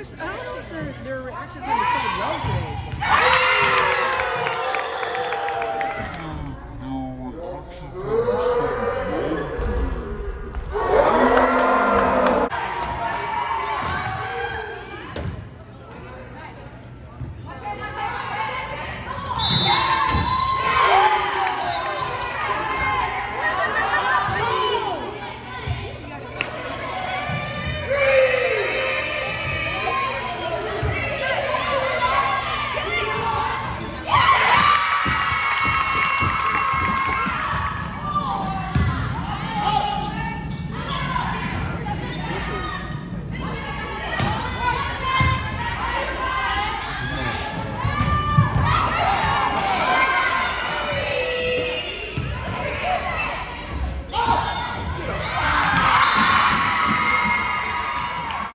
honest, I don't know if their, their reaction's going to be so well Yeah!